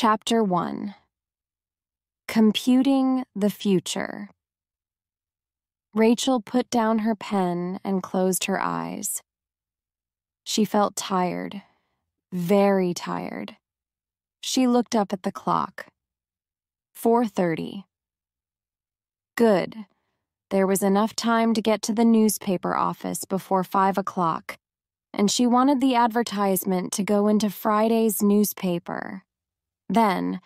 Chapter 1 Computing the Future. Rachel put down her pen and closed her eyes. She felt tired, very tired. She looked up at the clock. 4:30. Good. There was enough time to get to the newspaper office before 5 o'clock, and she wanted the advertisement to go into Friday's newspaper. Then,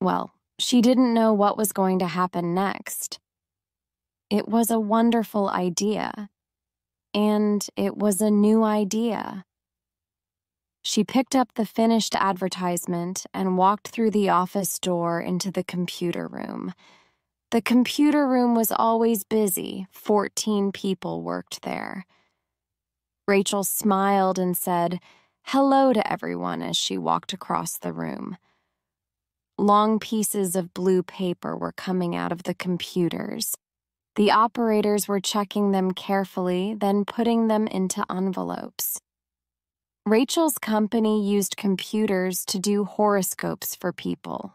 well, she didn't know what was going to happen next. It was a wonderful idea. And it was a new idea. She picked up the finished advertisement and walked through the office door into the computer room. The computer room was always busy, 14 people worked there. Rachel smiled and said hello to everyone as she walked across the room. Long pieces of blue paper were coming out of the computers. The operators were checking them carefully, then putting them into envelopes. Rachel's company used computers to do horoscopes for people.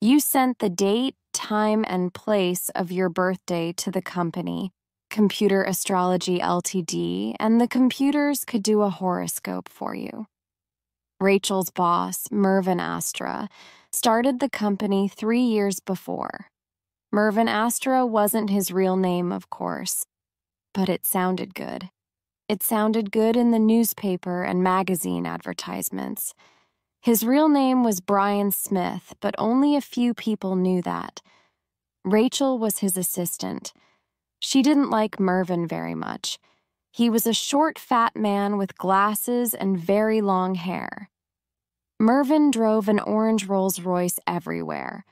You sent the date, time, and place of your birthday to the company, Computer Astrology Ltd., and the computers could do a horoscope for you. Rachel's boss, Mervyn Astra, started the company three years before. Mervyn Astra wasn't his real name, of course, but it sounded good. It sounded good in the newspaper and magazine advertisements. His real name was Brian Smith, but only a few people knew that. Rachel was his assistant. She didn't like Mervyn very much. He was a short, fat man with glasses and very long hair. Mervyn drove an orange Rolls Royce everywhere.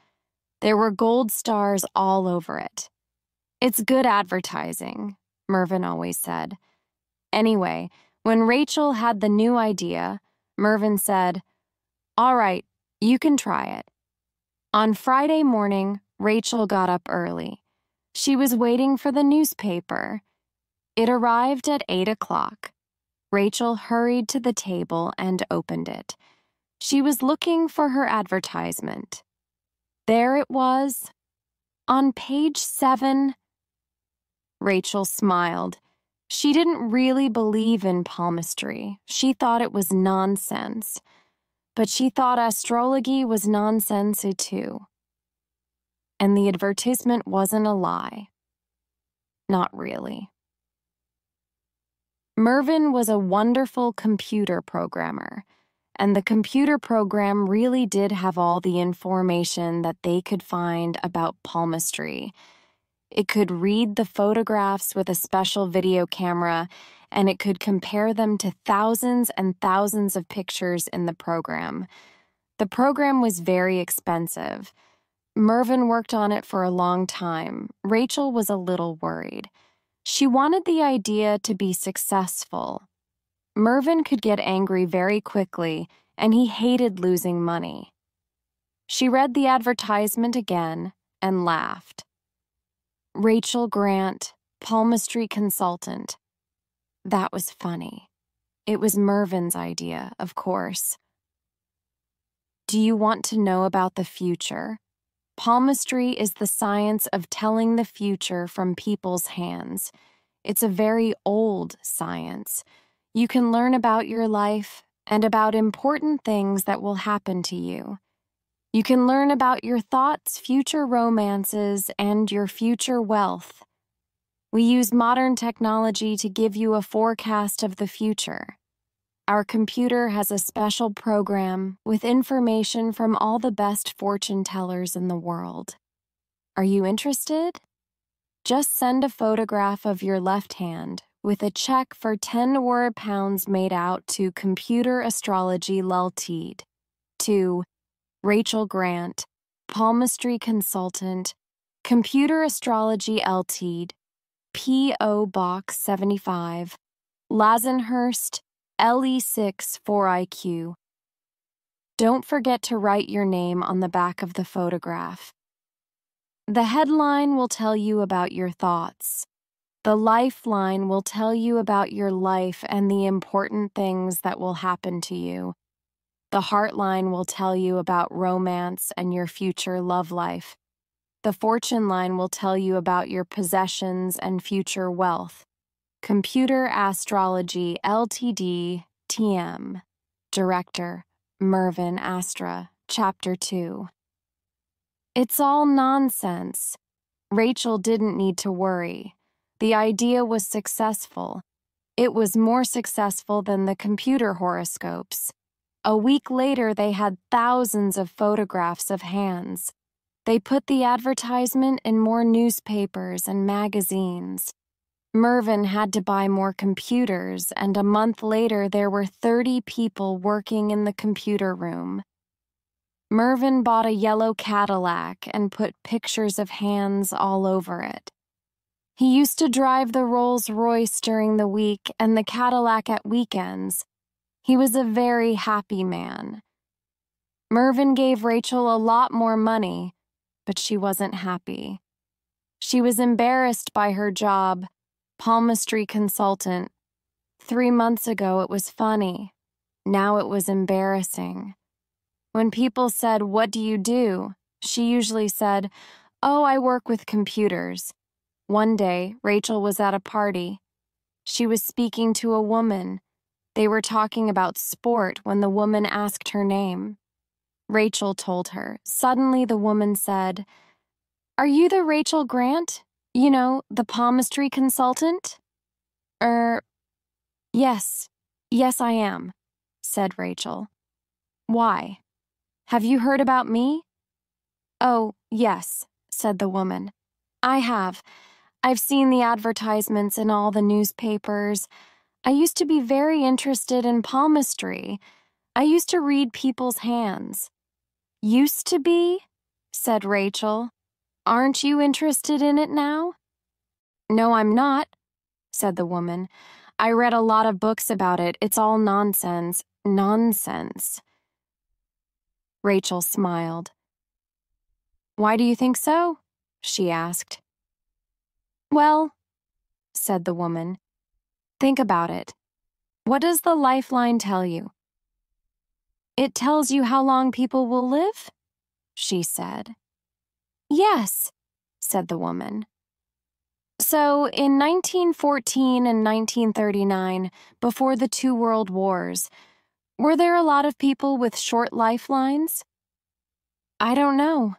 There were gold stars all over it. It's good advertising, Mervyn always said. Anyway, when Rachel had the new idea, Mervyn said, All right, you can try it. On Friday morning, Rachel got up early. She was waiting for the newspaper. It arrived at 8 o'clock. Rachel hurried to the table and opened it. She was looking for her advertisement. There it was. On page seven. Rachel smiled. She didn't really believe in palmistry. She thought it was nonsense. But she thought astrology was nonsense eh, too. And the advertisement wasn't a lie. Not really. Mervyn was a wonderful computer programmer, and the computer program really did have all the information that they could find about palmistry. It could read the photographs with a special video camera, and it could compare them to thousands and thousands of pictures in the program. The program was very expensive. Mervyn worked on it for a long time. Rachel was a little worried. She wanted the idea to be successful. Mervyn could get angry very quickly, and he hated losing money. She read the advertisement again and laughed. Rachel Grant, palmistry consultant. That was funny. It was Mervyn's idea, of course. Do you want to know about the future? Palmistry is the science of telling the future from people's hands. It's a very old science. You can learn about your life and about important things that will happen to you. You can learn about your thoughts, future romances, and your future wealth. We use modern technology to give you a forecast of the future. Our computer has a special program with information from all the best fortune tellers in the world. Are you interested? Just send a photograph of your left hand with a check for 10 word pounds made out to Computer Astrology Ltd. to Rachel Grant, Palmistry Consultant, Computer Astrology Ltd. P.O. Box 75, Lazenhurst, LE6 4IQ. Don't forget to write your name on the back of the photograph. The headline will tell you about your thoughts. The lifeline will tell you about your life and the important things that will happen to you. The heart line will tell you about romance and your future love life. The fortune line will tell you about your possessions and future wealth. Computer Astrology Ltd. TM. Director Mervyn Astra. Chapter 2. It's all nonsense. Rachel didn't need to worry. The idea was successful. It was more successful than the computer horoscopes. A week later, they had thousands of photographs of hands. They put the advertisement in more newspapers and magazines. Mervyn had to buy more computers, and a month later, there were 30 people working in the computer room. Mervyn bought a yellow Cadillac and put pictures of hands all over it. He used to drive the Rolls Royce during the week and the Cadillac at weekends. He was a very happy man. Mervyn gave Rachel a lot more money, but she wasn't happy. She was embarrassed by her job, palmistry consultant. Three months ago, it was funny. Now it was embarrassing. When people said, What do you do? she usually said, Oh, I work with computers. One day, Rachel was at a party. She was speaking to a woman. They were talking about sport when the woman asked her name. Rachel told her. Suddenly, the woman said, Are you the Rachel Grant? You know, the palmistry consultant? Er, yes, yes, I am, said Rachel. Why? Have you heard about me? Oh, yes, said the woman. I have. I've seen the advertisements in all the newspapers. I used to be very interested in palmistry. I used to read people's hands. Used to be? said Rachel. Aren't you interested in it now? No, I'm not, said the woman. I read a lot of books about it. It's all nonsense. Nonsense. Rachel smiled. Why do you think so? she asked. Well, said the woman, think about it. What does the lifeline tell you? It tells you how long people will live? she said. Yes, said the woman. So, in 1914 and 1939, before the two world wars, were there a lot of people with short lifelines? I don't know,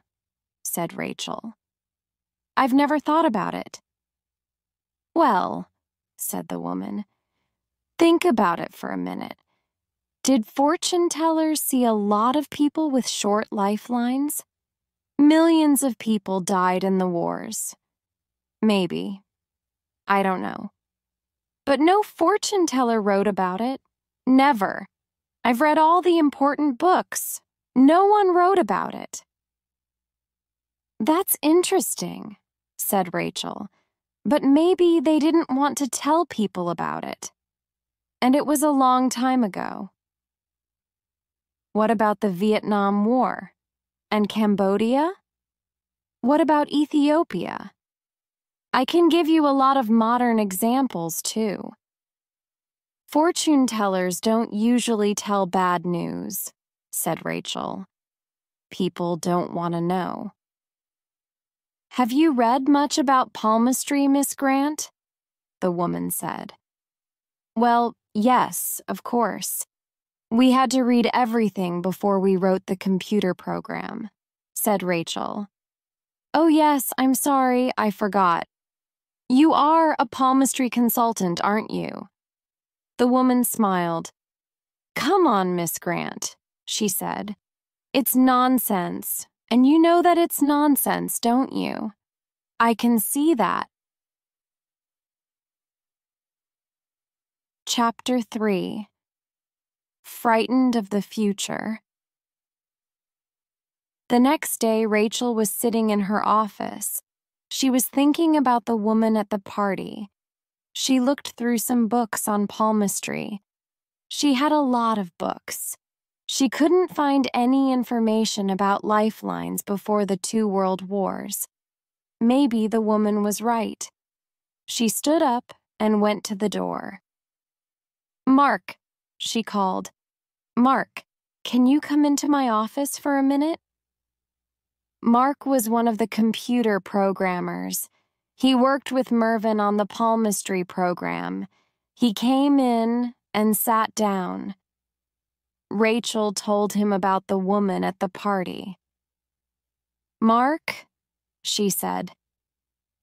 said Rachel. I've never thought about it. Well, said the woman, think about it for a minute. Did fortune tellers see a lot of people with short lifelines? Millions of people died in the wars. Maybe. I don't know. But no fortune teller wrote about it. Never. I've read all the important books. No one wrote about it. That's interesting, said Rachel. But maybe they didn't want to tell people about it. And it was a long time ago. What about the Vietnam War? And Cambodia? What about Ethiopia? I can give you a lot of modern examples, too. Fortune tellers don't usually tell bad news, said Rachel. People don't want to know. Have you read much about palmistry, Miss Grant? The woman said. Well, yes, of course. We had to read everything before we wrote the computer program, said Rachel. Oh, yes, I'm sorry, I forgot. You are a palmistry consultant, aren't you? The woman smiled. Come on, Miss Grant, she said. It's nonsense, and you know that it's nonsense, don't you? I can see that. Chapter 3 Frightened of the Future The next day, Rachel was sitting in her office. She was thinking about the woman at the party she looked through some books on palmistry. She had a lot of books. She couldn't find any information about lifelines before the two world wars. Maybe the woman was right. She stood up and went to the door. Mark, she called. Mark, can you come into my office for a minute? Mark was one of the computer programmers. He worked with Mervyn on the palmistry program. He came in and sat down. Rachel told him about the woman at the party. Mark, she said,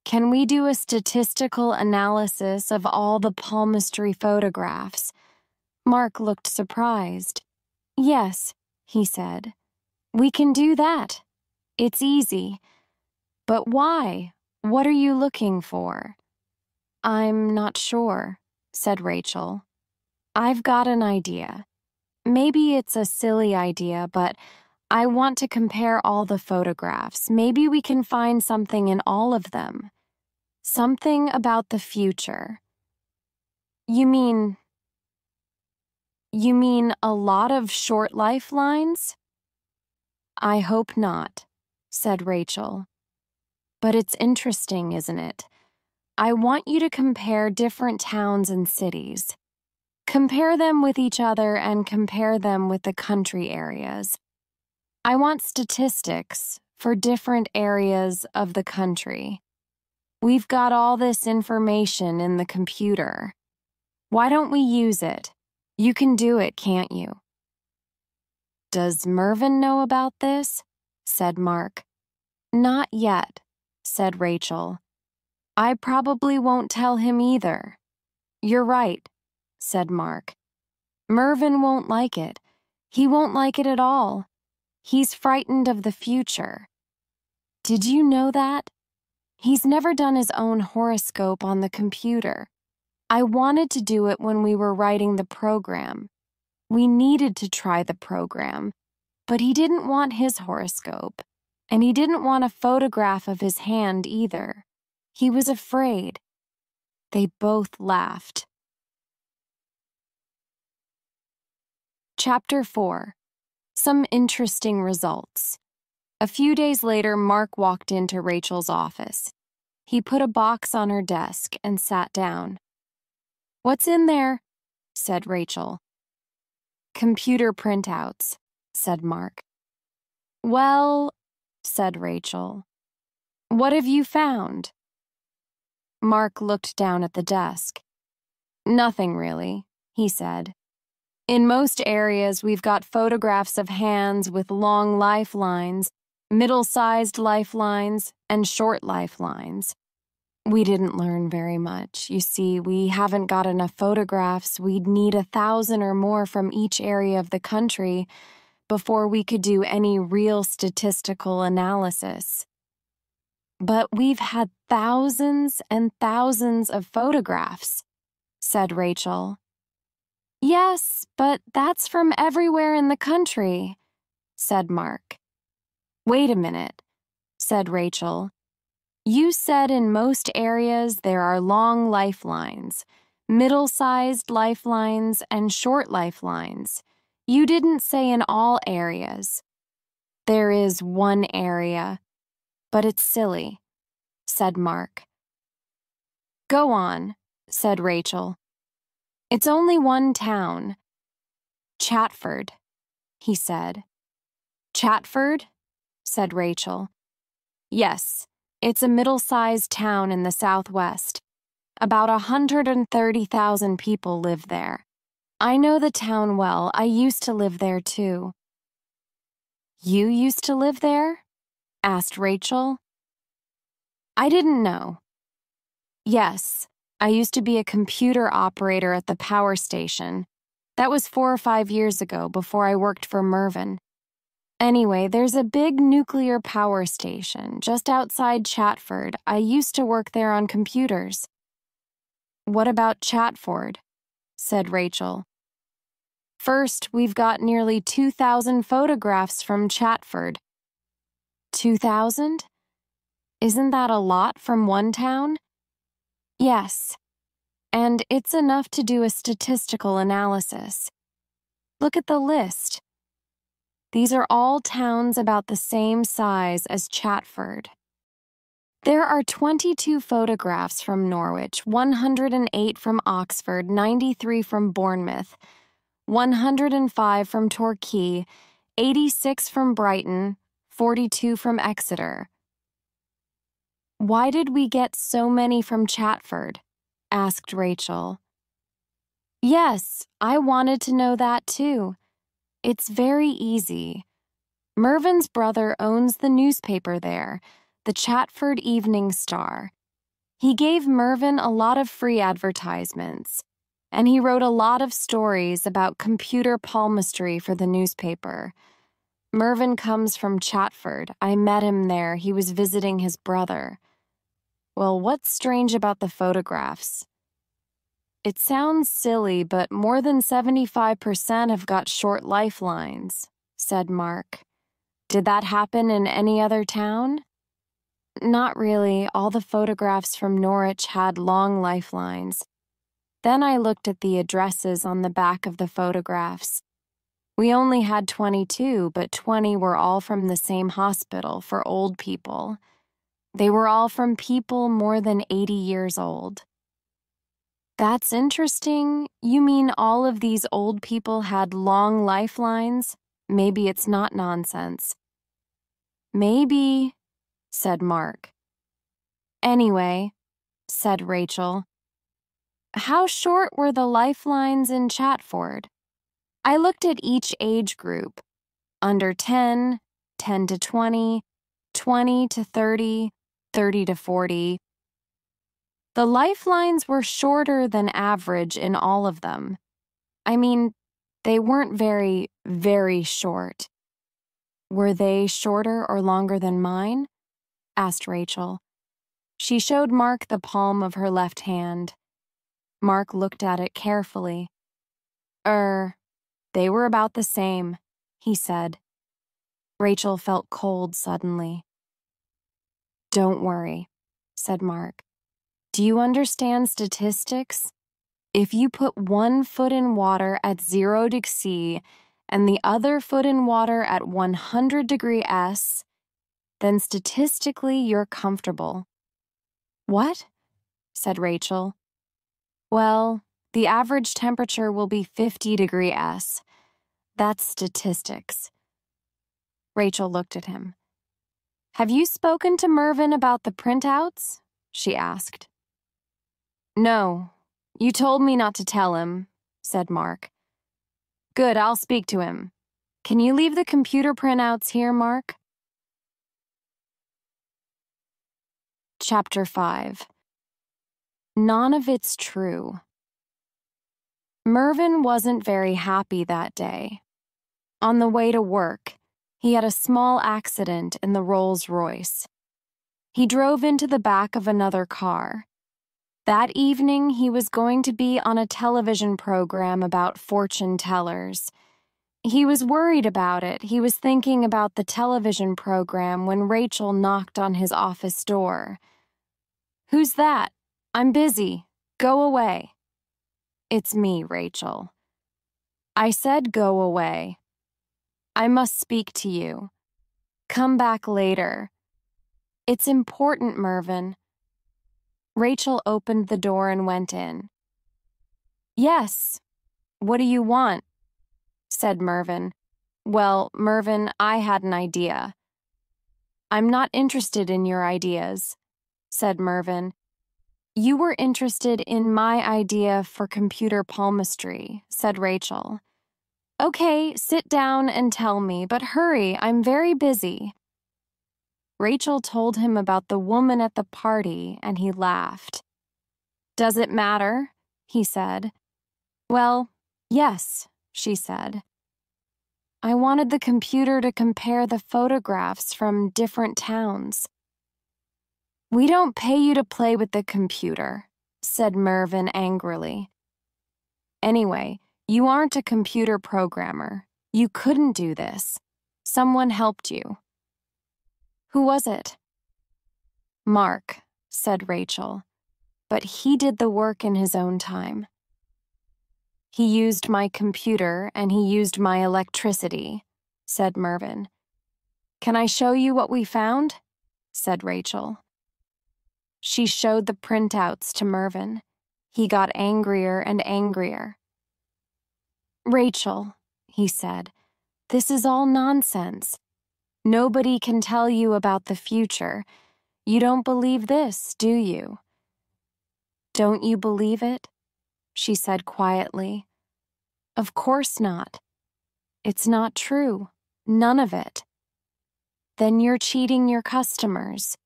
can we do a statistical analysis of all the palmistry photographs? Mark looked surprised. Yes, he said. We can do that. It's easy. But why? What are you looking for? I'm not sure, said Rachel. I've got an idea. Maybe it's a silly idea, but I want to compare all the photographs. Maybe we can find something in all of them. Something about the future. You mean. You mean a lot of short lifelines? I hope not, said Rachel. But it's interesting, isn't it? I want you to compare different towns and cities. Compare them with each other and compare them with the country areas. I want statistics for different areas of the country. We've got all this information in the computer. Why don't we use it? You can do it, can't you? Does Mervyn know about this? said Mark. Not yet, said Rachel. I probably won't tell him either. You're right, said Mark. Mervyn won't like it. He won't like it at all. He's frightened of the future. Did you know that? He's never done his own horoscope on the computer. I wanted to do it when we were writing the program. We needed to try the program, but he didn't want his horoscope, and he didn't want a photograph of his hand either. He was afraid. They both laughed. Chapter 4 some interesting results. A few days later, Mark walked into Rachel's office. He put a box on her desk and sat down. What's in there? said Rachel. Computer printouts, said Mark. Well, said Rachel. What have you found? Mark looked down at the desk. Nothing really, he said. In most areas, we've got photographs of hands with long lifelines, middle sized lifelines, and short lifelines. We didn't learn very much. You see, we haven't got enough photographs. We'd need a thousand or more from each area of the country before we could do any real statistical analysis. But we've had thousands and thousands of photographs, said Rachel. Yes, but that's from everywhere in the country, said Mark. Wait a minute, said Rachel. You said in most areas there are long lifelines, middle sized lifelines, and short lifelines. You didn't say in all areas. There is one area, but it's silly, said Mark. Go on, said Rachel. It's only one town. Chatford, he said. Chatford? said Rachel. Yes, it's a middle sized town in the southwest. About a 130,000 people live there. I know the town well. I used to live there too. You used to live there? asked Rachel. I didn't know. Yes, I used to be a computer operator at the power station. That was four or five years ago, before I worked for Mervyn. Anyway, there's a big nuclear power station just outside Chatford. I used to work there on computers. What about Chatford? said Rachel. First, we've got nearly 2,000 photographs from Chatford. 2,000? Isn't that a lot from one town? Yes, and it's enough to do a statistical analysis. Look at the list. These are all towns about the same size as Chatford. There are 22 photographs from Norwich, 108 from Oxford, 93 from Bournemouth, 105 from Torquay, 86 from Brighton, 42 from Exeter. Why did we get so many from Chatford? asked Rachel. Yes, I wanted to know that too. It's very easy. Mervyn's brother owns the newspaper there, the Chatford Evening Star. He gave Mervyn a lot of free advertisements, and he wrote a lot of stories about computer palmistry for the newspaper. Mervyn comes from Chatford. I met him there. He was visiting his brother. Well, what's strange about the photographs? It sounds silly, but more than 75% have got short lifelines, said Mark. Did that happen in any other town? Not really. All the photographs from Norwich had long lifelines. Then I looked at the addresses on the back of the photographs. We only had 22, but 20 were all from the same hospital for old people. They were all from people more than 80 years old. That's interesting. You mean all of these old people had long lifelines? Maybe it's not nonsense. Maybe, said Mark. Anyway, said Rachel. How short were the lifelines in Chatford? I looked at each age group under 10, 10 to 20, 20 to 30, 30 to 40. The lifelines were shorter than average in all of them. I mean, they weren't very, very short. Were they shorter or longer than mine? asked Rachel. She showed Mark the palm of her left hand. Mark looked at it carefully. Er, they were about the same, he said. Rachel felt cold suddenly. Don't worry, said Mark. Do you understand statistics? If you put one foot in water at zero degree C and the other foot in water at 100 degree S, then statistically you're comfortable. What? said Rachel. Well, the average temperature will be 50 degree S. That's statistics. Rachel looked at him. Have you spoken to Mervyn about the printouts? she asked. No, you told me not to tell him, said Mark. Good, I'll speak to him. Can you leave the computer printouts here, Mark? Chapter 5 None of it's true. Mervyn wasn't very happy that day. On the way to work, he had a small accident in the Rolls Royce. He drove into the back of another car. That evening, he was going to be on a television program about fortune tellers. He was worried about it. He was thinking about the television program when Rachel knocked on his office door. Who's that? I'm busy. Go away. It's me, Rachel. I said go away. I must speak to you. Come back later. It's important, Mervyn. Rachel opened the door and went in. Yes. What do you want? said Mervyn. Well, Mervyn, I had an idea. I'm not interested in your ideas, said Mervyn. You were interested in my idea for computer palmistry, said Rachel. Okay, sit down and tell me, but hurry, I'm very busy. Rachel told him about the woman at the party, and he laughed. Does it matter? he said. Well, yes, she said. I wanted the computer to compare the photographs from different towns. We don't pay you to play with the computer, said Mervyn angrily. Anyway, you aren't a computer programmer. You couldn't do this. Someone helped you. Who was it? Mark, said Rachel, but he did the work in his own time. He used my computer and he used my electricity, said Mervyn. Can I show you what we found? said Rachel. She showed the printouts to Mervyn. He got angrier and angrier. Rachel, he said, this is all nonsense. Nobody can tell you about the future. You don't believe this, do you? Don't you believe it? She said quietly. Of course not. It's not true. None of it. Then you're cheating your customers.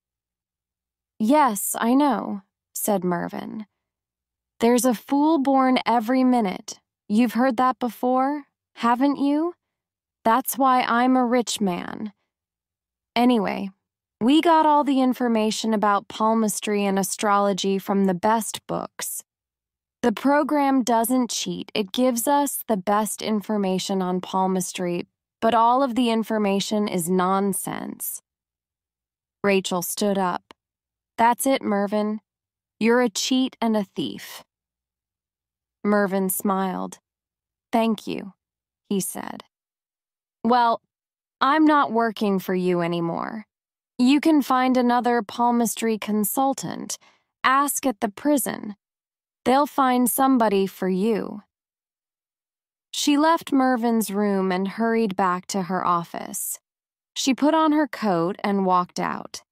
Yes, I know, said Mervyn. There's a fool born every minute. You've heard that before, haven't you? That's why I'm a rich man. Anyway, we got all the information about palmistry and astrology from the best books. The program doesn't cheat, it gives us the best information on palmistry, but all of the information is nonsense. Rachel stood up. That's it, Mervyn. You're a cheat and a thief. Mervyn smiled. Thank you, he said. Well, I'm not working for you anymore. You can find another palmistry consultant. Ask at the prison. They'll find somebody for you. She left Mervyn's room and hurried back to her office. She put on her coat and walked out.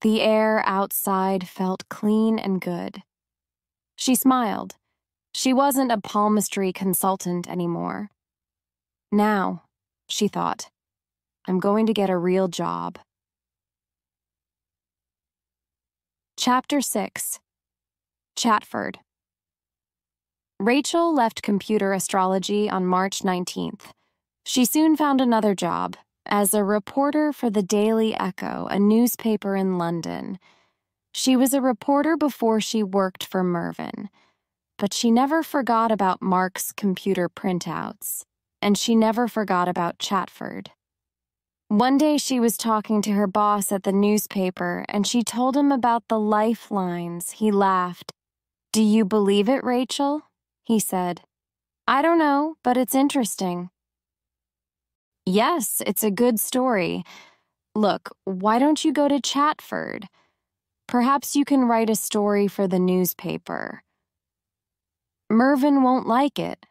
The air outside felt clean and good. She smiled. She wasn't a palmistry consultant anymore. Now, she thought, I'm going to get a real job. Chapter 6 Chatford Rachel left computer astrology on March 19th. She soon found another job as a reporter for the Daily Echo, a newspaper in London. She was a reporter before she worked for Mervyn, but she never forgot about Mark's computer printouts, and she never forgot about Chatford. One day she was talking to her boss at the newspaper and she told him about the lifelines. He laughed. Do you believe it, Rachel? he said. I don't know, but it's interesting. Yes, it's a good story. Look, why don't you go to Chatford? Perhaps you can write a story for the newspaper. Mervyn won't like it,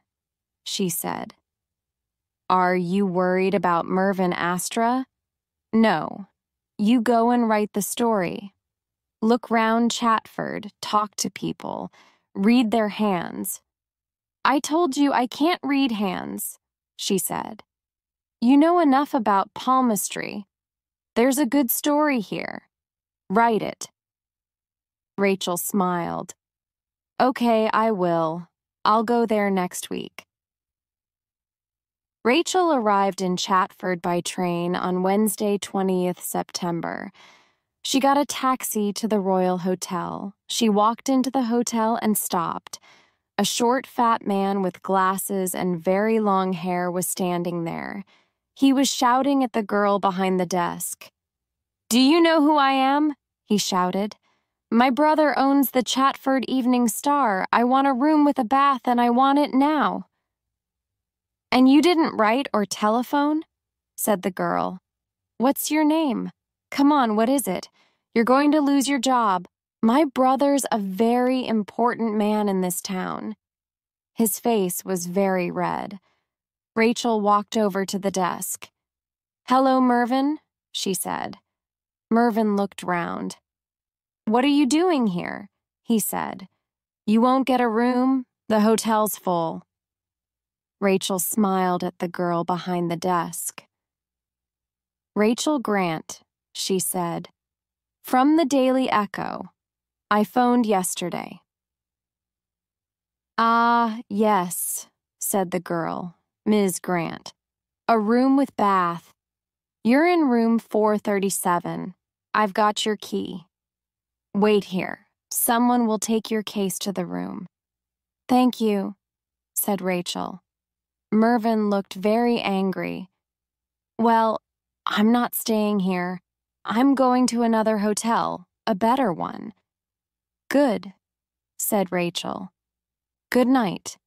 she said. Are you worried about Mervyn Astra? No. You go and write the story. Look round Chatford, talk to people, read their hands, I told you I can't read hands, she said. You know enough about palmistry. There's a good story here. Write it. Rachel smiled. Okay, I will. I'll go there next week. Rachel arrived in Chatford by train on Wednesday, 20th September. She got a taxi to the Royal Hotel. She walked into the hotel and stopped. A short, fat man with glasses and very long hair was standing there. He was shouting at the girl behind the desk. Do you know who I am? he shouted. My brother owns the Chatford Evening Star. I want a room with a bath and I want it now. And you didn't write or telephone? said the girl. What's your name? Come on, what is it? You're going to lose your job. My brother's a very important man in this town. His face was very red. Rachel walked over to the desk. Hello, Mervyn, she said. Mervyn looked round. What are you doing here? he said. You won't get a room. The hotel's full. Rachel smiled at the girl behind the desk. Rachel Grant, she said. From the Daily Echo. I phoned yesterday. Ah, yes, said the girl, Ms. Grant. A room with bath. You're in room 437. I've got your key. Wait here. Someone will take your case to the room. Thank you, said Rachel. Mervyn looked very angry. Well, I'm not staying here. I'm going to another hotel, a better one. Good, said Rachel. Good night.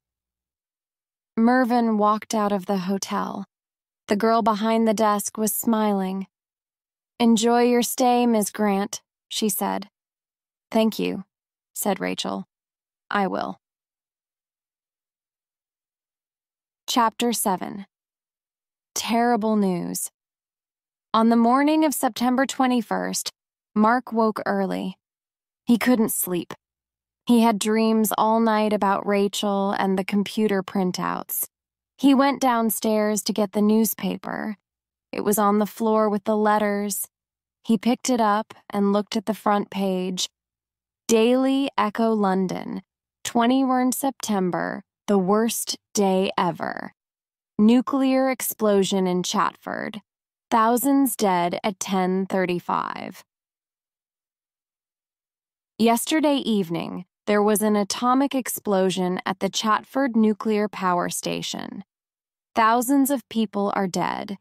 Mervyn walked out of the hotel. The girl behind the desk was smiling. Enjoy your stay, Miss Grant, she said. Thank you, said Rachel. I will. Chapter 7 Terrible News On the morning of September 21st, Mark woke early. He couldn't sleep. He had dreams all night about Rachel and the computer printouts. He went downstairs to get the newspaper. It was on the floor with the letters. He picked it up and looked at the front page. Daily Echo London, 21 September, the worst day ever. Nuclear explosion in Chatford. Thousands dead at 1035. Yesterday evening, there was an atomic explosion at the Chatford Nuclear Power Station. Thousands of people are dead.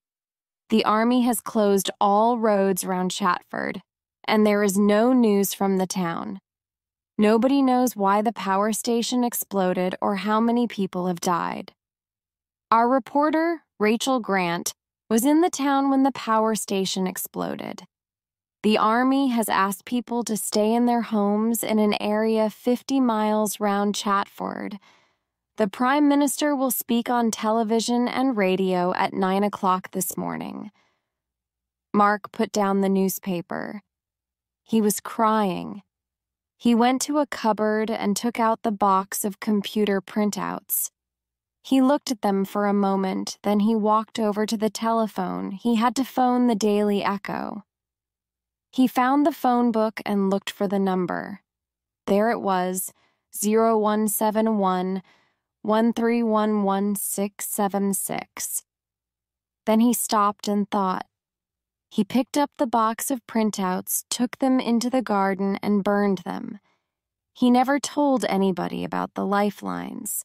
The Army has closed all roads around Chatford, and there is no news from the town. Nobody knows why the power station exploded or how many people have died. Our reporter, Rachel Grant, was in the town when the power station exploded. The Army has asked people to stay in their homes in an area 50 miles round Chatford. The Prime Minister will speak on television and radio at 9 o'clock this morning. Mark put down the newspaper. He was crying. He went to a cupboard and took out the box of computer printouts. He looked at them for a moment, then he walked over to the telephone. He had to phone the Daily Echo. He found the phone book and looked for the number. There it was 0171 1311676. Then he stopped and thought. He picked up the box of printouts, took them into the garden, and burned them. He never told anybody about the lifelines.